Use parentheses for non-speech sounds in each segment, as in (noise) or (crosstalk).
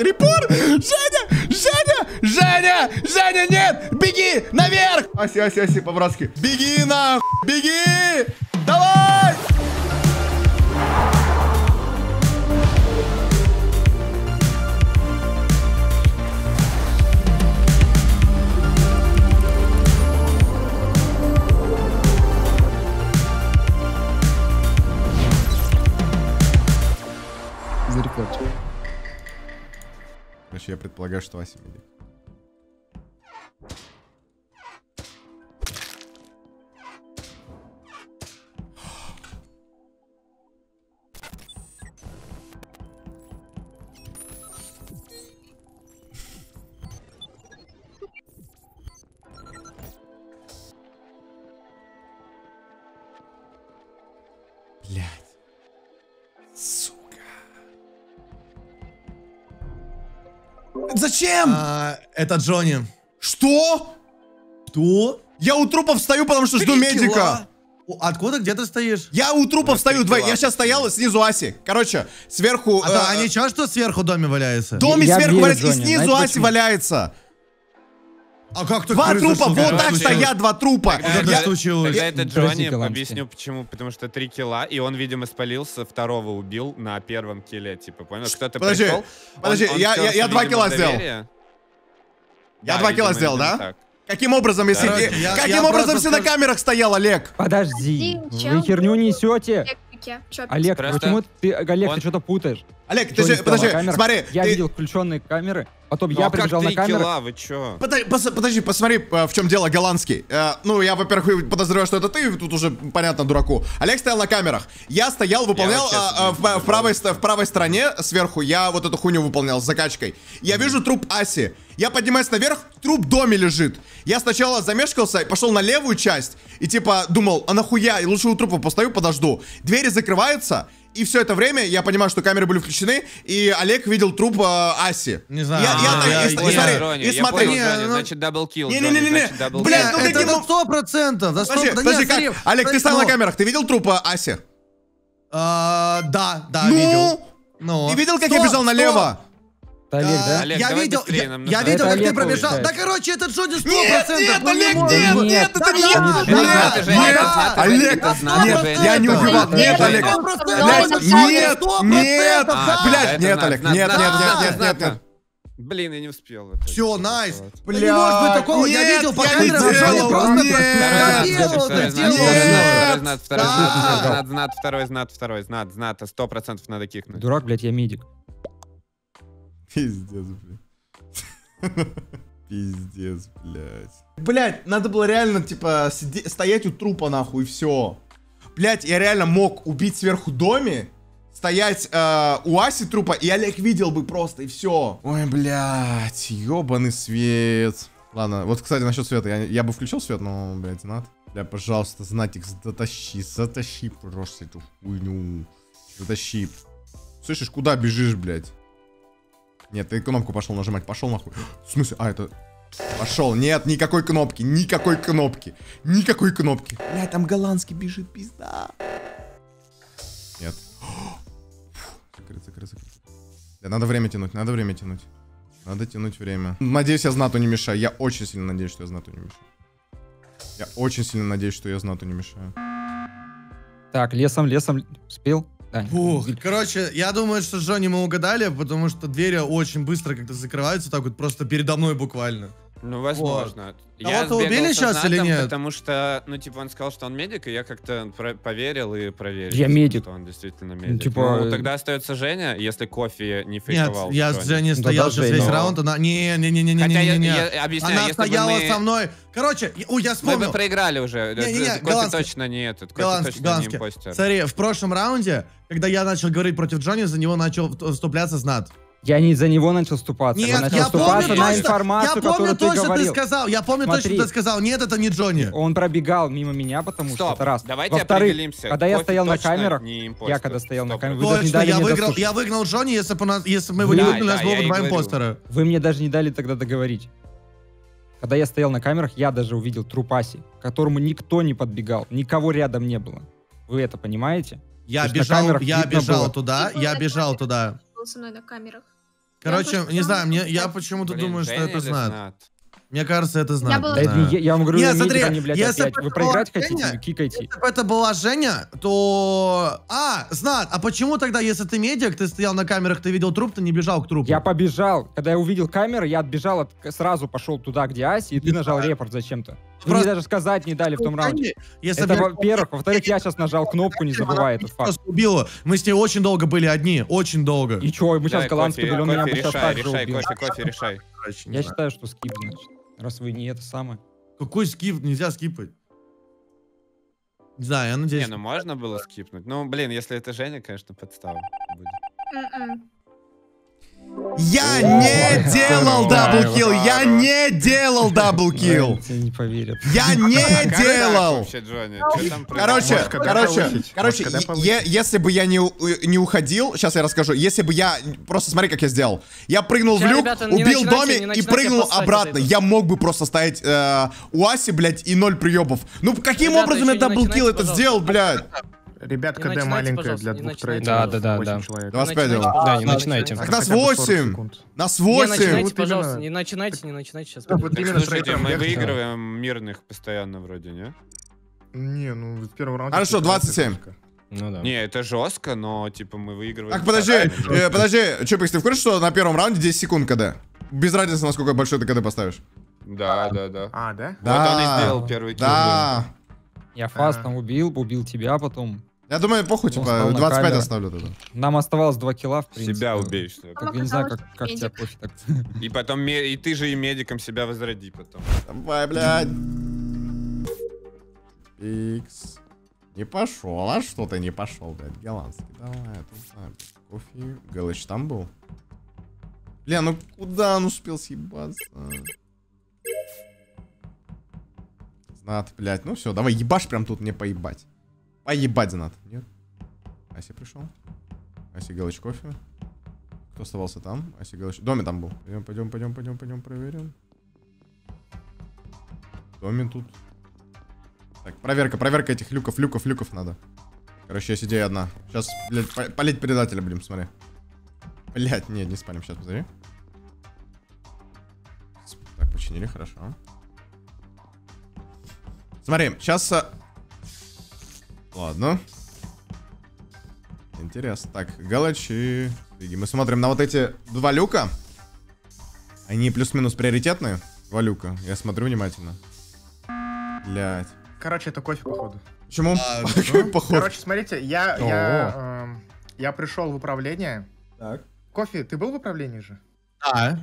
Репор! Женя! Женя! Женя! Женя, нет! Беги! Наверх! Аси, Аси, Аси, по-братски. Беги нахуй! Беги! Давай! За рекордчик. Короче, я предполагаю, что Ася медик. Блять. Зачем? А, это Джонни. Что? Что? Я у трупа встаю, потому что жду медика. Откуда? Где ты стоишь? Я у трупа встаю, два. Я сейчас стоял снизу Аси. Короче, сверху... А, э, а ничего, что сверху в доме валяется? Доме Я сверху валяется, и снизу Знаете Аси почему? валяется. А как так Два трупа, вот так случилось? стоят два трупа. Как это Я- случилось? Тогда это Подожди, Джонни, объясню почему. Потому что три килла, и он, видимо, спалился, второго убил на первом килле, типа, понял? Кто-то Подожди, пришел, он- подожди, он я- я- втерся, я два килла сделал. Я Да, два килла сделал, да? так. Каким образом, если... Э, я- Каким я образом просто все на скажу- камерах стоял, Олег? Подожди, Один вы херню несете. Олег, Просто почему ты, Олег, он- ты что-то путаешь? Олег, ты же, подожди, на камерах? смотри. Я ты- видел включенные камеры, потом Ну, я а как прибежал на камеру. килла, вы чё? Подай- пос- Подожди, посмотри, э, в чем дело, голландский. Э, Ну, я, во-первых, подозреваю, что это ты, тут уже понятно, дураку. Олег стоял на камерах. Я стоял, выполнял вот честно а, а, в, в правой, в правой стороне сверху, я вот эту хуйню выполнял с закачкой. Я вижу труп Аси. Я поднимаюсь наверх, труп в доме лежит. Я сначала замешкался, пошел на левую часть и типа думал, а нахуя, и лучше у трупа постою, подожду. Двери закрываются, и все это время я понимаю, что камеры были включены, и Олег видел труп э, Аси. Не знаю. Я, я- А, и- я- и, я- смотри, и я смотри. понял, Не, Джонни, ну- значит, double kill. Double kill. Блядь, Бля, ну это на об- сто процентов. Подожди, да подожди, как? Олег, ты стоял на ну, камерах, ты видел труп э, Аси? а, Да, да, ну, видел. Ну, ты видел, как я бежал налево? Это Олег, да? Олег, я давай видел, быстрее, я, нам я видел, как ты пробежал. Да, короче, это Джонни 100%. Нет, нет, не Олег, нет, нет, это нет, да, нет, нет, Олег, нет, я не убивал, нет. Олег, нет, нет, блядь, нет, Олег, нет, нет, нет, нет, нет, нет. Блин, я не успел. Все, найс. Да Блядь, не может быть такого. Я нет, видел по я не камерам, Джонни делал, просто нет. проделал, второй второй Да. знак, знак, второй знак, второй знак, знак, сто процентов надо кикнуть. Дурак, блядь, я медик. Пиздец, блядь. (laughs) Пиздец, блядь. Блядь, надо было реально, типа, стоять у трупа, нахуй, и все. Блядь, я реально мог убить сверху доме, стоять э, у Аси трупа, и Олег видел бы просто, и все. Ой, блядь, ебаный свет. Ладно, вот, кстати, насчет света. Я, я бы включил свет, но, блядь, знат. Бля, пожалуйста, знатик, затащи, затащи просто эту хуйню. Затащи. Слышишь, куда бежишь, блядь? Нет, ты кнопку пошел нажимать, пошел нахуй. В смысле? А, это... Пошел. Нет, никакой кнопки, никакой кнопки. Никакой кнопки. Бля, там голландский бежит, пизда. Нет. Закрыть, закрыть, закрыть. Да, надо время тянуть, надо время тянуть. Надо тянуть время. Надеюсь, я знату не мешаю. Я очень сильно надеюсь, что я знату не мешаю. Я очень сильно надеюсь, что я знату не мешаю. Так, лесом, лесом. Успел? Фух, короче, я думаю, что с Джонни мы угадали, потому что двери очень быстро как-то закрываются, так вот просто передо мной буквально. Ну, возможно. Кого-то сбегал убили со щас или нет? Потому что, ну, типа, он сказал, что он медик, и я как-то про- поверил и проверил. Я медик. Что он действительно медик. типа, Ну, э, тогда остается Женя, если кофе не Нет, фейковал. я Джонни. с Женей Да стоял сейчас весь раунд, она... Не-не-не-не-не-не-не. Хотя я, я объясняю, Она стояла мы... со мной. Короче, я- ой, я Мы вспомнил. бы проиграли уже. Не-не-не, Кофе голландский. точно не этот. Кофе Голландский, точно не голландский. импостер. Смотри, в прошлом раунде, когда я начал говорить против Джонни, за него начал вступляться знат. Я не за него начал ступаться. я Нет, начал я ступаться помню на точно, информацию, я помню которую ты точно, ты говорил. сказал, я помню точно, Смотри. ты сказал, нет, это не Джонни. Он пробегал мимо меня, потому что Стоп, это раз. давайте Во-вторых, определимся. когда я стоял на точно камерах, не я когда стоял на Сто камерах, вы даже не Точно, дали я мне выиграл, дослушать. я выиграл Джонни, если бы, у нас, если бы мы его не Да, выиграли, у нас да, было бы два импостера. Вы мне даже не дали тогда договорить. Когда я стоял на камерах, я даже увидел труп Аси, к которому никто не подбегал, никого рядом не было. Вы это понимаете? Я То на бежал, я бежал туда, Ты был я на бежал туда. Был со мной на камерах. Короче, просто не знаю, мне, я почему-то думаю, что Женя это. Знат? Мне кажется, это знат. была- Да я, я вам говорю, Нет, смотри, они, блядь, если опять. Вы проиграть была хотите? Женя, Кикайте. Если бы это была Женя, то... А, знат, а почему тогда, если ты медик, ты стоял на камерах, ты видел труп, ты не бежал к трупу? Я побежал. Когда я увидел камеры, я отбежал, от- сразу пошел туда, где Аси, и ты нажал репорт зачем-то. Вы мне Просто- даже сказать не дали в том раунде. Если Это бы во-первых. Во-вторых, я сейчас нажал кнопку, не забывай этот факт. Просто убила. Мы с ней очень долго были одни, очень долго. И чё, мы сейчас голландский кофе, были, он меня бы кофе, сейчас решай, так же решай, убил. кофе, кофе, решай. Я считаю, что skip, значит. Раз вы не это самое. Какой skip? Нельзя скипать. Не знаю, я надеюсь. Не, ну можно было скипнуть. Ну, блин, если это Женя, конечно, подстава будет. Я не делал double kill! Я не (laughs) делал даблкил! Не поверят. Я не делал! Короче, короче, короче, если бы я не, не уходил, сейчас я расскажу, если бы я, просто смотри, как я сделал. Я прыгнул в люк, не убил не и прыгнул обратно. Я мог бы просто стоять э, у Аси, блядь, и ноль приебов. Ну, каким образом я даблкил это сделал, блядь? Ребят, Не КД начинайте, маленькая для не двух начинайте. троих. Да, да, да, восемь да. человек. 25 начинайте, делал. Да, не начинайте. Так нас бы 40 8. секунд. Нас Не 8. начинайте, Вот пожалуйста, не начинайте, не начинайте сейчас. Вот Так, именно слушайте, мы выигрываем мирных постоянно вроде, не? Не, ну в первом раунде... Хорошо, ты 27. жестко. Ну да. Не, это жестко, но типа мы выигрываем. Так, подожди, э, подожди, Чупикс, ты в курсе, что на первом раунде 10 секунд КД? Без разницы, насколько большой ты КД поставишь. Да, да, да. А, да? Вот он и Да. сделал первый килл. Да. Я фастом убил, убил тебя потом. Я думаю, похуй, Он типа, стал на 25 камеру. оставлю тогда. Нам оставалось два килла, в принципе. Себя убей, что ли. Так, я не знаю, как, как тебя кофе так. И потом, и ты же и медиком себя возроди потом. Давай, блядь. Икс. Не пошел, а что ты не пошел, блядь, голландский. Давай, я тут знаю. Кофе. Галыч там был? Бля, ну куда он успел съебаться? Знат, блядь, ну все, давай ебашь прям тут мне поебать. Поебать, Знат. Нет? Ася пришел. Ася Галыч кофе. Кто оставался там? Ася Галыч. Доме там был. Пойдем, пойдем, пойдем, пойдем, пойдем, проверим. Доме тут. Так, проверка, проверка этих люков, люков, люков надо. Короче, есть идея одна. Сейчас, блядь, по- палить предателя будем, смотри. Блядь, нет, не спалим, сейчас. С- Так, починили, хорошо. Смотри, сейчас... Ладно. Интересно. Так, Галач и... Иги. Мы смотрим на вот эти два люка. Они плюс-минус приоритетные. Два люка. Я смотрю внимательно. Блять. Короче, это кофе, походу. Почему? А, (laughs) Какой поход? Короче, смотрите, я, я, эм, я пришел в управление. Так. Кофе, ты был в управлении же? Да,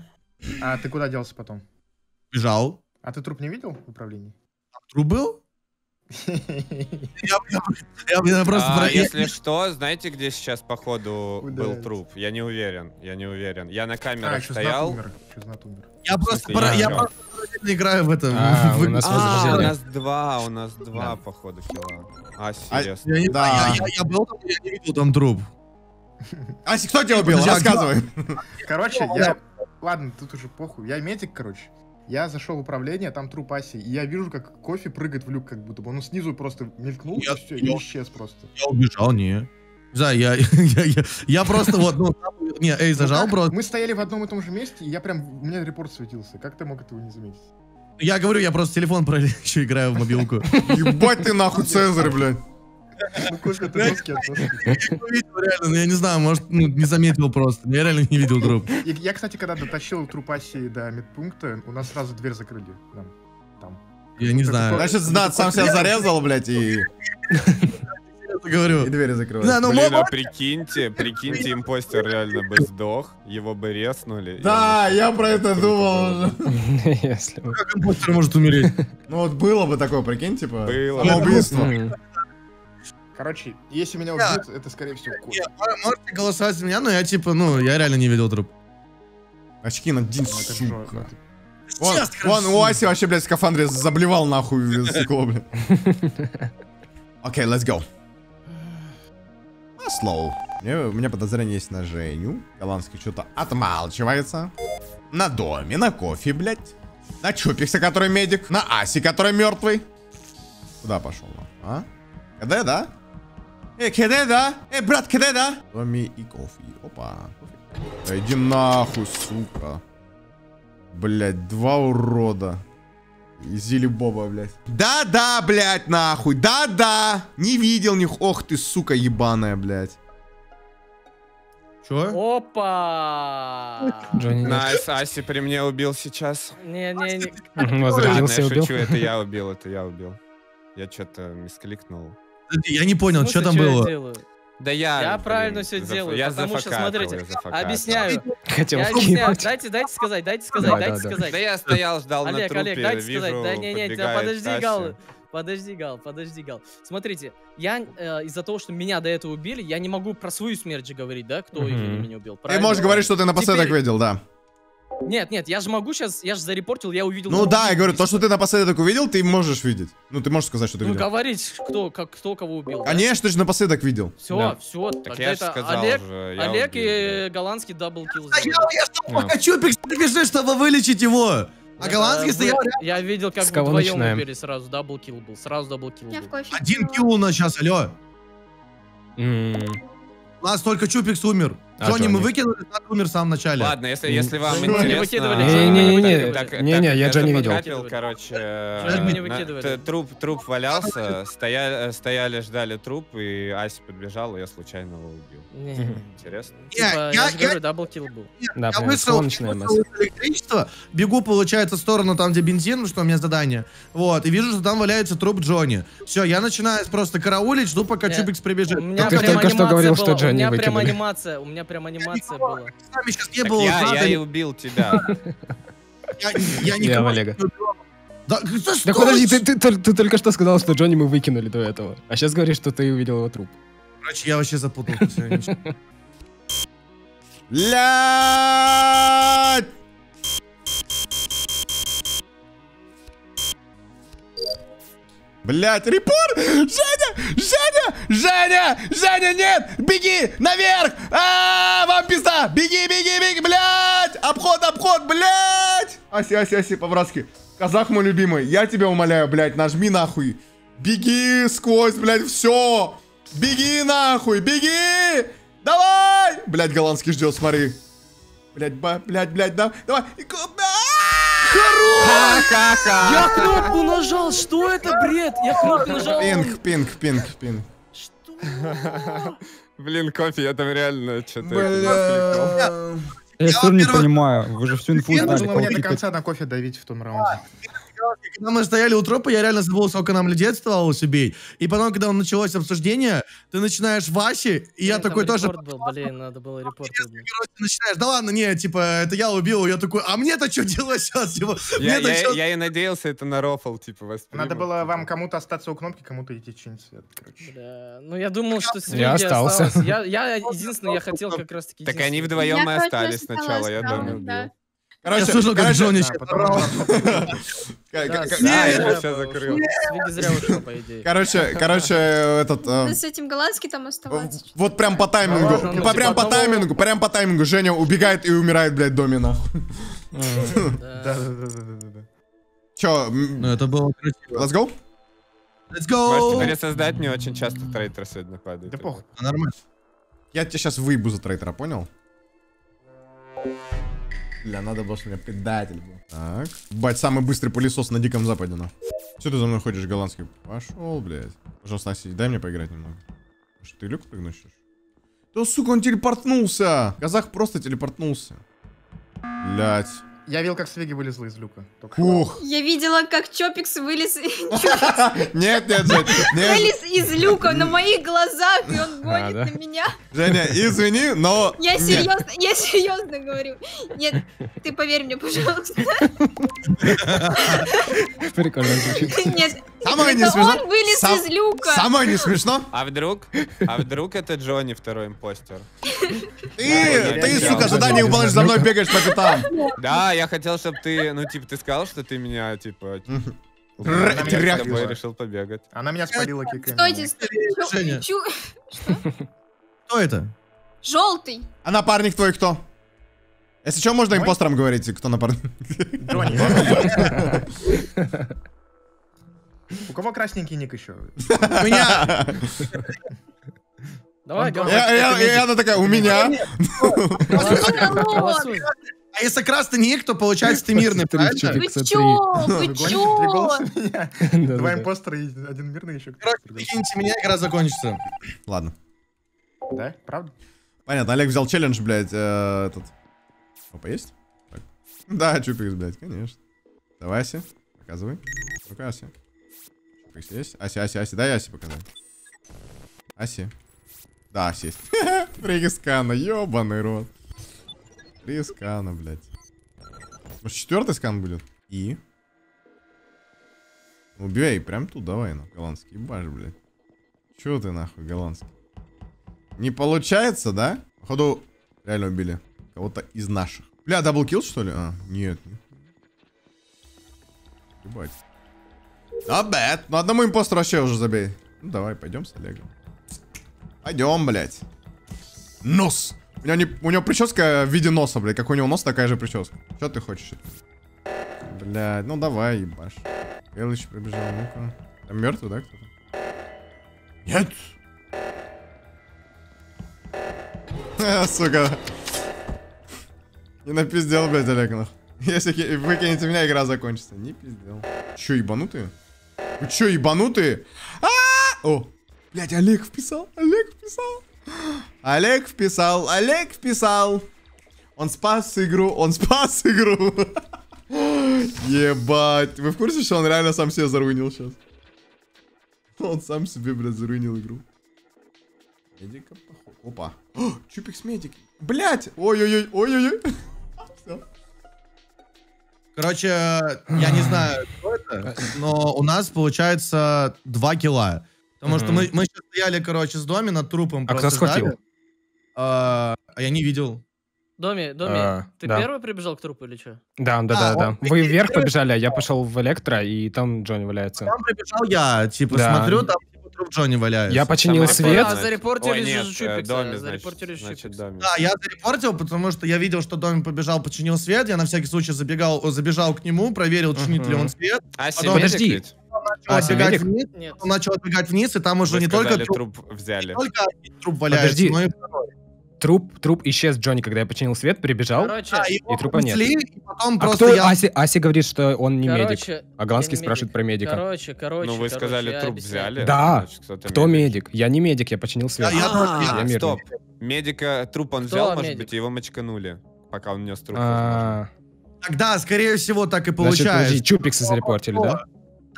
А ты куда делся потом? бежал. А ты труп не видел в управлении? Труп был? Я, я- я- я просто... А, если что, знаете, где сейчас, походу, был труп? Я не уверен, я не уверен. Я на А, камерах стоял. Я просто... параллельно играю в этом. А, у нас А, у возрождение. нас два, у нас два, походу, килла. А, серьезно. Я, не Да. знаю, я, я- я был там, я не видел там труп. (laughs) Аси, кто тебя убил? Рассказывай. Короче, я... Ладно, тут уже похуй. Я медик, короче. Я зашел в управление, там труп Аси, и я вижу, как кофе прыгает в люк, как будто бы. Он снизу просто мелькнул, Я- и все, я- и исчез просто. Я убежал, не. Знаю, я, (laughs) я, я, я просто вот, ну, не, эй, Ну зажал как? просто. Мы стояли в одном и том же месте, и я прям... У меня репорт светился. Как ты мог этого не заметить? Я говорю, я просто телефон (laughs) еще играю в мобилку. Ебать ты нахуй Цезарь, блядь. (laughs) Ну, ты доски от доски. Я не видел, реально, ну, я не знаю, может, ну, не заметил просто. Я реально не видел труп. Я, кстати, когда дотащил труп Аси до медпункта, у нас сразу дверь закрыли. Там. Я не знаю. Значит, Знат сам себя зарезал, блядь, и, говорю. и двери Да, закрывает. ну, Блин, а прикиньте, прикиньте, импостер реально бы сдох, его бы резнули. Да, я про это думал. Если как импостер может умереть? Ну вот было бы такое, прикинь, типа, Было. самоубийство. Короче, если меня Да. убьют, это, скорее всего. Не, мо- Можете голосовать за меня, но я типа, ну, я реально не видел труп. Очки надень, сука. Вон, Сейчас, вон у Аси вообще, блядь, скафандре заблевал нахуй стекло, (laughs) блядь. (laughs) Окей, let's go. А, Slow. Мне- У меня подозрение есть на Женю. Голландский что-то отмалчивается. На доме, на кофе, блядь. На Чупикса, который медик. На Аси, который мертвый. Куда пошел, а? КД, да? Эй, КД, да? Эй, брат, КД, да? Доме и кофе. Опа. Да иди нахуй, сука. Блять, два урода. И Зили Боба, блядь. Да-да, блядь, нахуй. Да-да. Не видел них. Ох ты, сука, ебаная, блядь. Чё? Опа! Джонни. Nice, Аси при мне убил сейчас. Не-не-не. Возродился и убил. это я убил, это я убил. Я что-то мискликнул. Я не понял, В что там было? Да я... Я блин, правильно заф- делаю, Я потому что, смотрите. Объясняю. Хотел Я объясняю. Дайте, дайте сказать, дайте сказать, Да, дайте да, сказать. Да я стоял, ждал на Олег, трупе, Олег, дайте вижу, сказать. Да не, не, подожди, Ася. Гал. Подожди, Гал, подожди, Гал. Смотрите, я э, из-за того, что меня до этого убили, я не могу про свою смерть же говорить, да, кто именно меня убил. Ты можешь говорить, что ты напоследок Теперь- видел, да. Нет, нет, я же могу сейчас, я же зарепортил, я увидел. Ну да, я говорю, то, что ты напоследок увидел, ты можешь видеть. Ну, ты можешь сказать, что ты Ну, видел. говорить, кто, как, кто кого убил. Конечно, ты же напоследок видел. Все, Да. все. Так я же сказал Олег, же, я Олег убил, и голландский double kill. А я, я что, пока Чупик бежит, чтобы вылечить его. А голландский стоял. Я видел, как С кого вдвоем начинаем? убили сразу, double kill был, сразу double kill был. кофе. Один kill у нас сейчас, алло. М, У нас только Чупикс умер. А Джонни мы выкинули, тот умер в самом начале. Ладно, если, если вам не интересно... выкидывали, не Не-не-не, выкидывали. так- так не-не, я Джонни видел. короче, э, не на- выкидывали. т- труп, труп валялся, стояли, стояли, ждали труп, и Ася подбежала, я случайно его убил. Интересно? Типа, я- я же я- говорю, double kill был. Да, я вышел, электричества, бегу, получается, в сторону там, где бензин, что у меня задание. Вот, и вижу, что там валяется труп Джонни. Все, я начинаю просто караулить, жду, пока Не, Чупикс прибежит. У меня ты прям только что анимация говорил, что была, Джонни У меня прям выкинули. анимация, у меня прям анимация была. С нами сейчас не Так было. я, надо, я и убил тебя. (laughs) я, никого не убил. Да, да что Да подожди, ты, ты, ты- ты только что сказал, что Джонни мы выкинули до этого. А сейчас говоришь, что ты увидел его труп. Короче, я вообще запутался. (laughs) Блядь! Блять, репорт! Женя! Женя! Женя! Женя, нет! Беги! Наверх! А, вам пизда! Беги, беги, беги, блядь! Обход, обход, блядь! Аси, Аси, Аси, по-братски. Казах мой любимый, я тебя умоляю, блядь, нажми нахуй. Беги сквозь, блядь, все! Беги нахуй, беги! Давай! Блядь, голландский ждет, смотри. Блядь, ба, блядь, блядь, да, давай. И ко- А! Я кнопку нажал, что это бред? Я кнопку нажал. Пинг, пинг, пинг, пинг. Что? Блин, кофе, я там реально что-то... Я Я, все не понимаю, вы же всю инфу знали. мне до конца на кофе давить в том раунде. Когда мы стояли у трупа, я реально забыл, сколько нам людей оставалось убить. И потом, когда началось обсуждение, ты начинаешь Васи, и я Блин, такой тоже был, блин, надо было репорт начинаешь, да ладно, не, типа, это я убил, я такой, а мне-то что делать сейчас? Типа, Я, я- чё- я и надеялся, это на рофл, типа, воспримут. Надо было типа. вам кому-то остаться у кнопки, кому-то идти чинить свет, короче. Бля, ну я думал, что Свиги Я остался. осталось. Я, я единственное, я хотел как раз таки... Так они вдвоем и остались сначала, я думаю, убил. Я Короче, слышал, как короче, Джонни (laughs) идее. Короче, короче, этот... э, с этим голландский там оставаться. Вот прям по таймингу, Ну по- прям типа по таймингу, прям по таймингу. Женя убегает и умирает, блядь, доме, нахуй. Да. Да-да-да-да-да. Чё, Ну, это было красиво. let's go? Let's Можете go! пересоздать, мне очень часто трейтер сегодня падает. Да похуй. Нормально. Я тебя сейчас выебу за трейтера, понял? Бля, надо было, у меня предатель был. Так. Бать, самый быстрый пылесос на Диком Западе, на. Что ты за мной ходишь, голландский? Пошел, блядь. Пожалуйста, Настя, дай мне поиграть немного. Что, ты люк прыгнуть хочешь? Да, сука, он телепортнулся! Казах просто телепортнулся. Блять. Я видел, как Свеги вылезла из люка. Ух. Я видела, как Чопикс вылез, (laughs) Нет, нет, Жень, нет. вылез из люка на моих глазах, и он гонит да? на меня. Женя, извини, но... Я серьезно, я серьезно говорю. Нет, ты поверь мне, пожалуйста. (laughs) (laughs) Прикольно звучит. Нет, Самое не смешно- он вылез Сам- из люка. Самое не смешно? А вдруг? А вдруг это Джонни второй импостер? Ты, ты, сука, задание выполняешь, за мной бегаешь по пятам. Да, я хотел, чтобы ты, ну, типа, ты сказал, что ты меня, типа, меня тряк. решил побегать. Она меня спалила киками. Стойте, стойте. Кто это? Желтый. А напарник твой кто? Если что, можно импостерам говорить, кто напарник. Джонни. (laughs) У кого красненький ник еще? У меня! Давай, голосуй. И она такая, у меня. А если красный ник, то получается ты мирный, правильно? Вы чё? Вы чё? Два импостера и один мирный еще. Короче, прикиньте меня, игра закончится. Ладно. Да? Правда? Понятно, Олег взял челлендж, блядь, э, этот. Опа, есть? Так. Да, Чупикс, блядь, конечно. Давай, Ася, показывай. Ну-ка, Ася. Чупикс есть? Ася, Ася, Ася, дай Асе показать. Аси. Да, Ася есть. (laughs) Фригискана, ёбаный рот. Фригискана, блядь. Может, четвертый скан будет? И? Ну, Убей, прям тут давай, ну, голландский баш, блядь. Чё ты нахуй, голландский? Не получается, да? Походу, реально убили кого-то из наших. Бля, double kill, что ли? А, нет. Ебать. Not bad. Ну, одному импостеру вообще уже забей. Ну, давай, пойдем с Олегом. Пойдем, блядь. Нос. У него, не, у него прическа в виде носа, блядь. Как у него нос, такая же прическа. Что ты хочешь? Блядь, ну давай, ебашь. Элыч прибежал, ну-ка. Там мертвый, да, кто-то? Нет! (laughs) Сука. Не напиздел, блядь, Олег, нахуй. (laughs) Если ки- выкинете меня, игра закончится. Не пиздел. Че, ебанутые? Вы че, ебанутые? А! О! Блядь, Олег вписал, Олег вписал. Олег вписал, Олег вписал. Он спас игру, он (laughs) спас игру. Ебать. Вы в курсе, что он реально сам себе заруинил сейчас? Он сам себе, блядь, заруинил игру. Медика, похуй. Опа. О, (gasps) Чупикс медик. Блять! Ой-ой-ой, ой-ой-ой. (laughs) Короче, я не знаю, кто это, но у нас получается два килла. Потому что мы, мы сейчас стояли, короче, с доми над трупом. А просто кто схватил? А, а я не видел. Доми, Доми, А, ты да. первый прибежал к трупу или что? Да, да, А, да, да. он Вы вверх побежали, а я пошел в электро, и там Джонни валяется. Там прибежал я, типа, Да. смотрю, там труп Джонни валяется. Я починил Самое свет. А, зарепортили Ой, же нет, Чупикса, э, доме, зарепортили значит, значит, доме. Да, я зарепортил, потому что я видел, что Доми побежал, починил свет. Я на всякий случай забегал, забежал к нему, проверил, чинит ли он свет. А Потом- Подожди. А, отбегать вниз, Нет. потом начал отбегать вниз, и там уже Вы не только сказали, труп, труп не взяли. только один труп валяется, Подожди. но и Труп, труп исчез Джонни, когда я починил свет, прибежал. Короче, его И трупа нет. и потом А просто кто? я... Аси, Аси говорит, что он не медик. короче, А я не спрашивает медик. про медика. Короче, короче, Ну, вы короче, сказали, я труп объясняю. взяли. Да. значит, кто-то Кто медик? Я не медик, я починил свет. Я- я А, я мирный. стоп. Медика труп он Кто взял, может медик? быть, его мочканули, пока он нес труп. возможно. А, Тогда, скорее всего, так и Значит, подожди, получается. Чупикса зарепортили, да?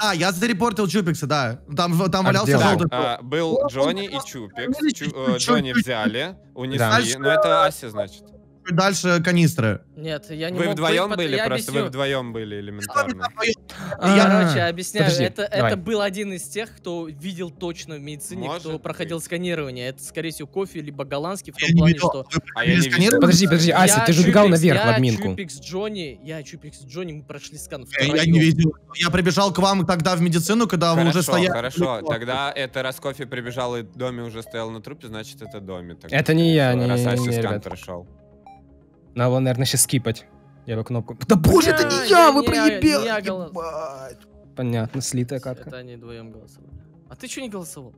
Да, я зарепортил Чупикса, да. Там, там А валялся где он? желтый а, был Джонни и Чупикс. Чу- (laughs) э, Джонни взяли, унесли. Дальше- Ну, это Ася, значит. Труп. Дальше канистры. Нет, я не Вы мог вдвоем быть, были, я просто вы объясню. вдвоем были элементарно. Я, А, короче, объясняю. подожди, это, это был один из тех, кто видел точно в медицине, Может кто проходил быть. сканирование. Это, скорее всего, кофе либо голландский в том Я не плане, видел. что... Вы А я не видел. Подожди, подожди, Ася, я ты же убегал Чупикс, наверх в я админку. Чупикс Джонни, я Чупикс Джонни, мы прошли скан Э, Я втроем. не видел. Я прибежал к вам тогда в медицину, когда вы уже Хорошо, стояли. хорошо. Тогда это раз кофе прибежал и Доми уже стоял на трупе, значит это Доми. тогда. Это не я, не, Раз не, не, скан ребят. прошел. Надо, наверное, сейчас скипать. Я бы кнопку... Да боже, это не я, вы проебел! Понятно, слитая катка. Это они вдвоем голосовали. А ты что не голосовал?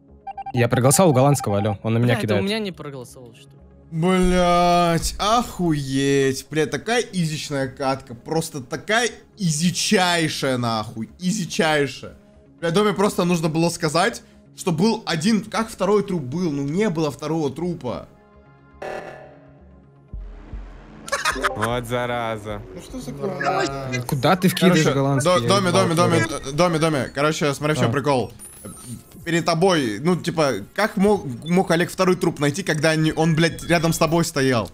Я проголосовал у голландского, алло, он на меня Бля, это у кидает. меня не проголосовал, что ли? Блять, охуеть. Блять, такая изичная катка. Просто такая изичайшая, нахуй. Изичайшая. Бля, доме просто нужно было сказать, что был один... Как второй труп был? Ну, не было второго трупа. Вот зараза. Ну что за квартал? Куда ты вкидываешь голландский? доме, доме, доме, доме, доме. Короче, смотри, в чем А. прикол. Перед тобой, ну, типа, как мог, мог Олег второй труп найти, когда он, блядь, рядом с тобой стоял?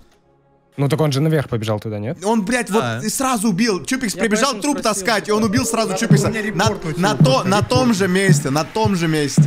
Ну так он же наверх побежал туда, нет? Он, блядь, вот Да. и сразу убил. Чупикс Я прибежал труп спросил, таскать, и он типа, убил сразу Чупикса. На, на на том же месте, на том же месте.